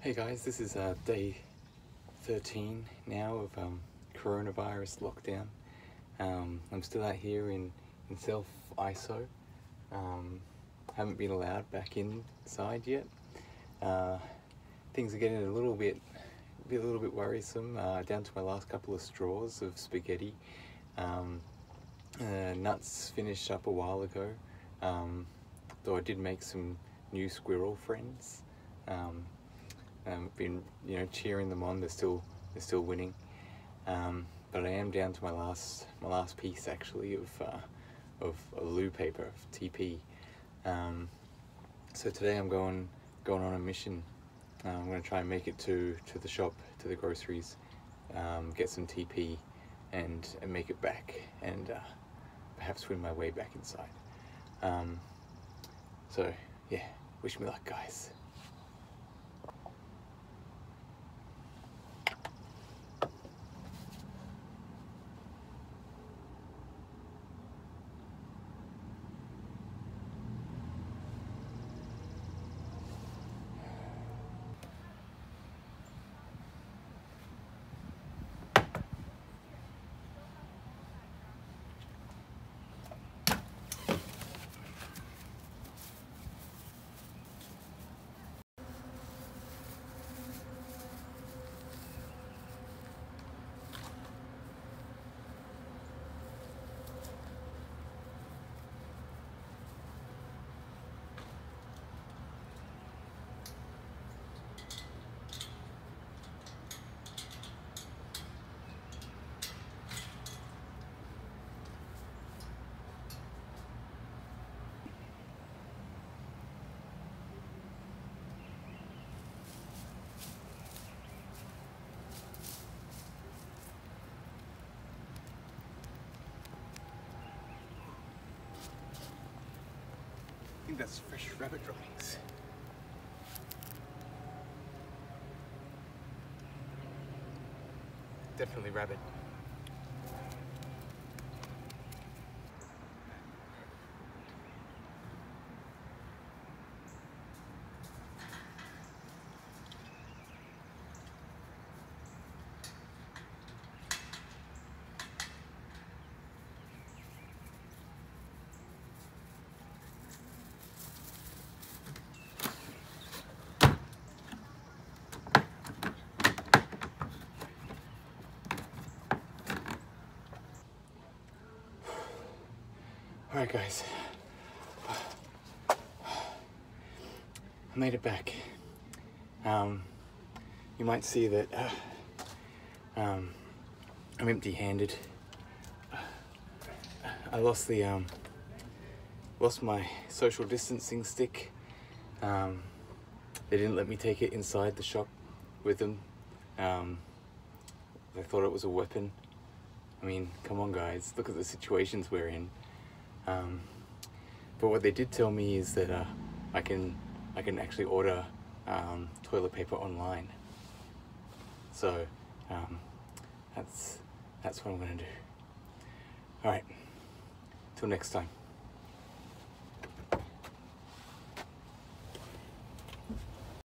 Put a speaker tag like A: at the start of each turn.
A: Hey guys, this is uh, day 13 now of um, coronavirus lockdown. Um, I'm still out here in, in self-ISO. Um, haven't been allowed back inside yet. Uh, things are getting a little bit, a little bit worrisome. Uh, down to my last couple of straws of spaghetti. Um, uh, nuts finished up a while ago, um, though I did make some new squirrel friends. Um, been you know cheering them on. They're still they're still winning, um, but I am down to my last my last piece actually of uh, of loo paper of TP. Um, so today I'm going going on a mission. Uh, I'm going to try and make it to to the shop to the groceries, um, get some TP, and and make it back and uh, perhaps swim my way back inside. Um, so yeah, wish me luck, guys. Think that's fresh rabbit droppings. Definitely rabbit. All right, guys. I made it back. Um, you might see that uh, um, I'm empty-handed. I lost the um, lost my social distancing stick. Um, they didn't let me take it inside the shop with them. Um, they thought it was a weapon. I mean, come on, guys. Look at the situations we're in. Um, but what they did tell me is that uh, I can I can actually order um, toilet paper online. So um, that's that's what I'm gonna do. All right. Till next time.